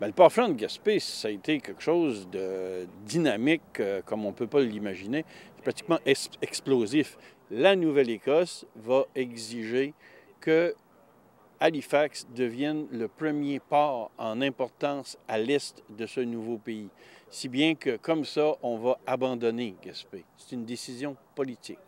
Ben, le port de Gaspé, ça a été quelque chose de dynamique, euh, comme on ne peut pas l'imaginer, pratiquement explosif. La Nouvelle-Écosse va exiger que Halifax devienne le premier port en importance à l'est de ce nouveau pays. Si bien que, comme ça, on va abandonner Gaspé. C'est une décision politique.